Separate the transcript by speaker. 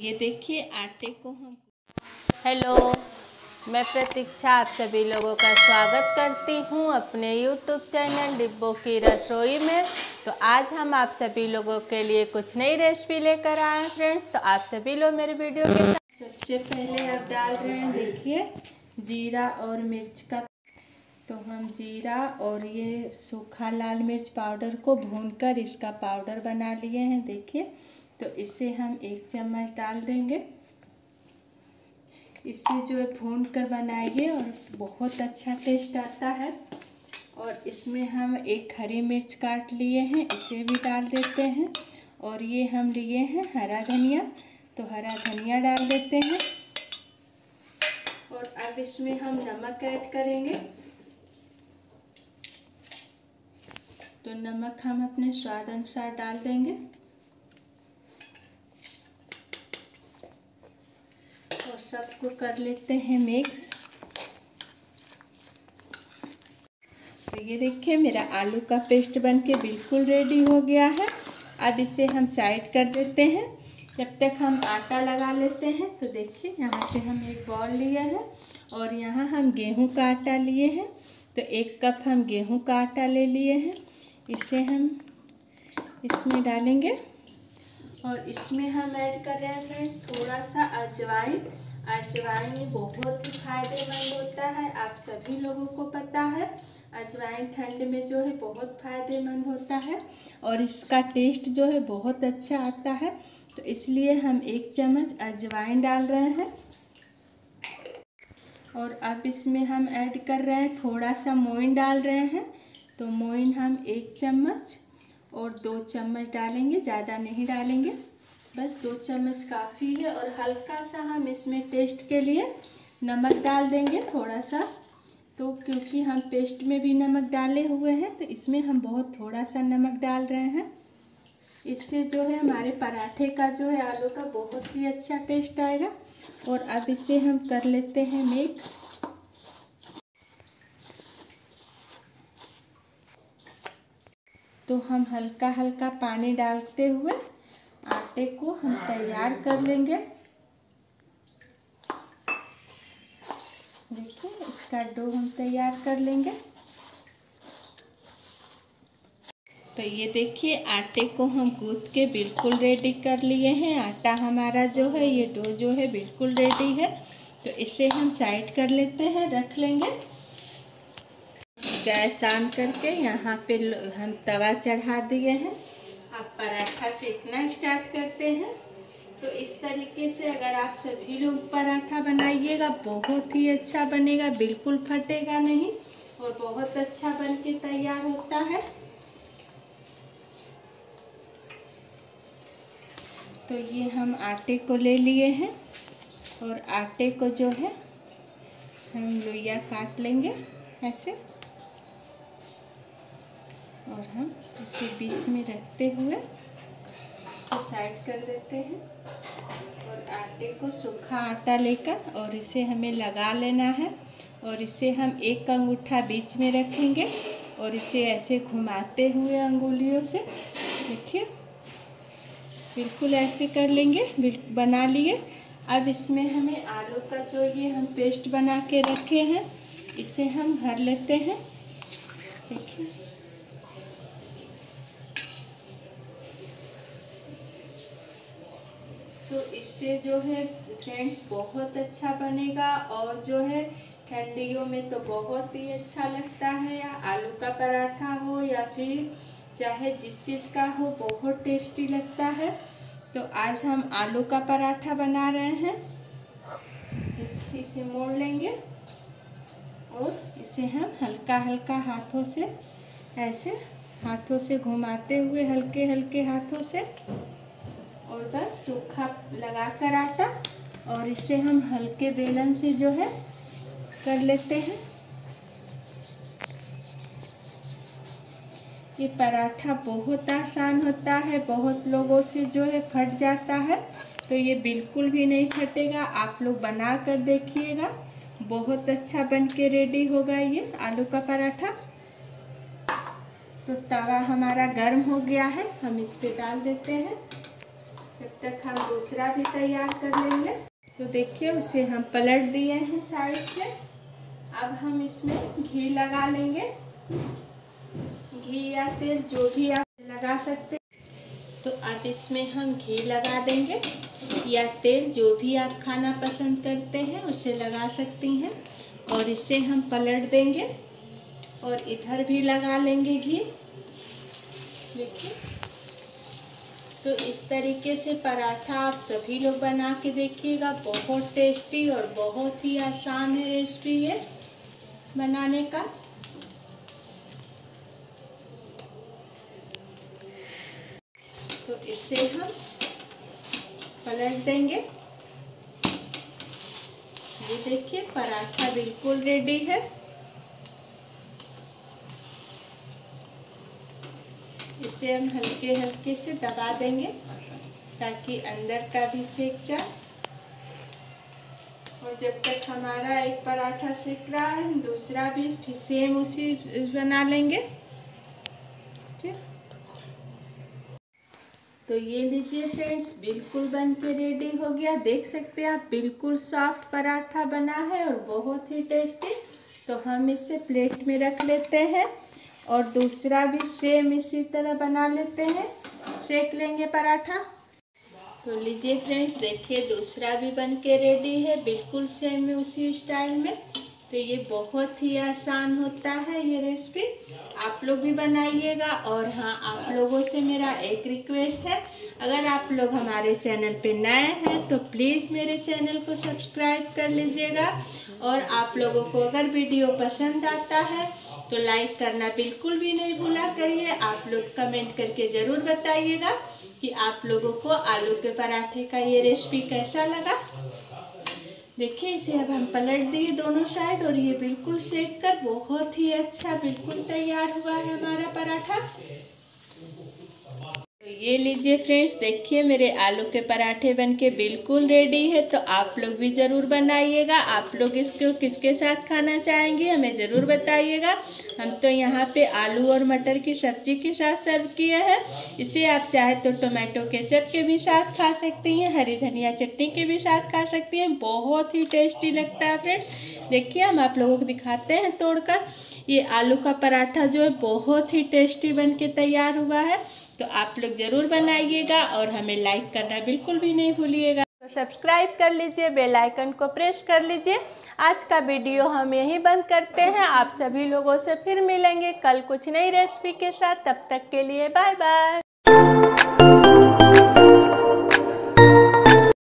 Speaker 1: ये देखिए आटे को हम
Speaker 2: हेलो मैं प्रतीक्षा आप सभी लोगों का स्वागत करती हूँ अपने यूट्यूब चैनल डिब्बो की रसोई में। तो आज हम आप सभी लोगों के लिए कुछ नई रेसिपी लेकर आए हैं फ्रेंड्स तो आप सभी लोग मेरे वीडियो के साथ
Speaker 1: सबसे पहले आप डाल रहे हैं देखिए जीरा और मिर्च का। तो हम जीरा और ये सूखा लाल मिर्च पाउडर को भूनकर इसका पाउडर बना लिए हैं देखिए। तो इसे हम एक चम्मच डाल देंगे। इसे जो है भून कर बनाइए और बहुत अच्छा टेस्ट आता है। और इसमें हम एक हरी मिर्च काट लिए हैं, इसे भी डाल देते हैं। और ये हम लिए हैं हरा धनिया तो हरा धनिया डाल देते हैं। और अब इसमें हम नमक ऐड करेंगे। तो नमक हम अपने स्वाद अनुसार डाल देंगे। सबको कर लेते हैं मिक्स तो ये देखिए, मेरा आलू का पेस्ट बनके बिल्कुल रेडी हो गया है। अब इसे हम साइड कर देते हैं। जब तक हम आटा लगा लेते हैं तो देखिए, यहाँ पे हम एक बॉल लिया है और यहाँ हम गेहूँ का आटा लिए हैं। तो एक कप हम गेहूँ का आटा ले लिए हैं। इसे हम इसमें डालेंगे। और इसमें हम ऐड कर रहे हैं फ्रेंड्स, थोड़ा सा अजवाइन। अजवाइन बहुत ही फ़ायदेमंद होता है, आप सभी लोगों को पता है। अजवाइन ठंड में जो है बहुत फ़ायदेमंद होता है और इसका टेस्ट जो है बहुत अच्छा आता है। तो इसलिए हम एक चम्मच अजवाइन डाल रहे हैं। और अब इसमें हम ऐड कर रहे हैं, थोड़ा सा मोइन डाल रहे हैं। तो मोइन हम एक चम्मच और दो चम्मच डालेंगे, ज़्यादा नहीं डालेंगे। बस दो चम्मच काफ़ी है और हल्का सा हम इसमें टेस्ट के लिए नमक डाल देंगे थोड़ा सा। तो क्योंकि हम पेस्ट में भी नमक डाले हुए हैं तो इसमें हम बहुत थोड़ा सा नमक डाल रहे हैं। इससे जो है हमारे पराठे का जो है आलू का बहुत ही अच्छा टेस्ट आएगा। और अब इसे हम कर लेते हैं मिक्स तो हम हल्का हल्का पानी डालते हुए आटे को हम तैयार कर लेंगे। देखिए, इसका डो हम तैयार कर लेंगे। तो ये देखिए, आटे को हम गूँथ के बिल्कुल रेडी कर लिए हैं। आटा हमारा जो है, ये डो जो है, बिल्कुल रेडी है। तो इसे हम साइड कर लेते हैं, रख लेंगे। गैस ऑन करके यहाँ पे हम तवा चढ़ा दिए हैं। आप पराठा सेकना स्टार्ट करते हैं। तो इस तरीके से अगर आप सभी लोग पराठा बनाइएगा, बहुत ही अच्छा बनेगा, बिल्कुल फटेगा नहीं और बहुत अच्छा बन के तैयार होता है। तो ये हम आटे को ले लिए हैं और आटे को जो है हम लोइया काट लेंगे ऐसे। और हम इसे बीच में रखते हुए इसे साइड कर देते हैं और आटे को सूखा आटा लेकर और इसे हमें लगा लेना है और इसे हम एक अंगूठा बीच में रखेंगे और इसे ऐसे घुमाते हुए अंगुलियों से देखिए, बिल्कुल ऐसे कर लेंगे बना लिए। अब इसमें हमें आलू का जो ये हम पेस्ट बना के रखे हैं, इसे हम भर लेते हैं। देखिए। तो इससे जो है फ्रेंड्स बहुत अच्छा बनेगा और जो है ठंडियों में तो बहुत ही अच्छा लगता है, या आलू का पराठा हो या फिर चाहे जिस चीज़ का हो, बहुत टेस्टी लगता है। तो आज हम आलू का पराठा बना रहे हैं। इसे मोड़ लेंगे और इसे हम हल्का हल्का हाथों से, ऐसे हाथों से घुमाते हुए हल्के हल्के हाथों से बस सूखा लगा कर आटा और इसे हम हल्के बेलन से जो है कर लेते हैं। ये पराठा बहुत आसान होता है, बहुत लोगों से जो है फट जाता है तो ये बिल्कुल भी नहीं फटेगा। आप लोग बना कर देखिएगा, बहुत अच्छा बन के रेडी होगा ये आलू का पराठा। तो तवा हमारा गर्म हो गया है, हम इस पे डाल देते हैं। तब तक हम दूसरा भी तैयार कर लेंगे। तो देखिए, उसे हम पलट दिए हैं साइड से। अब हम इसमें घी लगा लेंगे। घी या तेल जो भी आप लगा सकते तो अब इसमें हम घी लगा देंगे। या तेल जो भी आप खाना पसंद करते हैं, उसे लगा सकती हैं। और इसे हम पलट देंगे। और इधर भी लगा लेंगे घी। देखिए। तो इस तरीके से पराठा आप सभी लोग बना के देखिएगा। बहुत टेस्टी और बहुत ही आसान है रेसिपी है बनाने का। तो इसे हम पलट देंगे। ये देखिए, पराठा बिल्कुल रेडी है। इसे हम हल्के हल्के से दबा देंगे ताकि अंदर का भी सेक जाए। और जब तक हमारा एक पराठा सेक रहा है, हम दूसरा भी सेम उसी बना लेंगे। ठीक? तो ये लीजिए फ्रेंड्स बिल्कुल बन के रेडी हो गया। देख सकते हैं आप, बिल्कुल सॉफ्ट पराठा बना है और बहुत ही टेस्टी तो हम इसे प्लेट में रख लेते हैं। और दूसरा भी सेम इसी तरह बना लेते हैं। सेक लेंगे पराठा। तो लीजिए फ्रेंड्स देखिए, दूसरा भी बन के रेडी है, बिल्कुल सेम उसी स्टाइल में। तो ये बहुत ही आसान होता है ये रेसिपी आप लोग भी बनाइएगा और हाँ आप लोगों से मेरा एक रिक्वेस्ट है। अगर आप लोग हमारे चैनल पे नए हैं तो प्लीज़ मेरे चैनल को सब्सक्राइब कर लीजिएगा। और आप लोगों को अगर वीडियो पसंद आता है तो लाइक करना बिल्कुल भी नहीं भूला, करिए। आप लोग कमेंट करके ज़रूर बताइएगा कि आप लोगों को आलू के पराठे का ये रेसिपी कैसा लगा। देखिए, इसे अब हम पलट दिए दोनों साइड और ये बिल्कुल सेक कर बहुत ही अच्छा बिल्कुल तैयार हुआ है हमारा पराठा। तो ये लीजिए फ्रेंड्स, देखिए मेरे आलू के पराठे बनके बिल्कुल रेडी है तो आप लोग भी ज़रूर बनाइएगा। आप लोग इसको किसके साथ खाना चाहेंगे, हमें ज़रूर बताइएगा। हम तो यहाँ पे आलू और मटर की सब्ज़ी के साथ सर्व किया है। इसे आप चाहे तो टोमेटो केचप के भी साथ खा सकती हैं, हरी धनिया चटनी के भी साथ खा सकती हैं। बहुत ही टेस्टी लगता है फ्रेंड्स। देखिए, हम आप लोगों को दिखाते हैं तोड़कर। ये आलू का पराठा जो है, बहुत ही टेस्टी बन के तैयार हुआ है। तो आप लोग ज़रूर बनाइएगा और हमें लाइक करना बिल्कुल भी नहीं भूलिएगा।
Speaker 2: तो सब्सक्राइब कर लीजिए बेल आइकन को प्रेस कर लीजिए। आज का वीडियो हम यहीं बंद करते हैं। आप सभी लोगों से फिर मिलेंगे कल कुछ नई रेसिपी के साथ। तब तक के लिए बाय बाय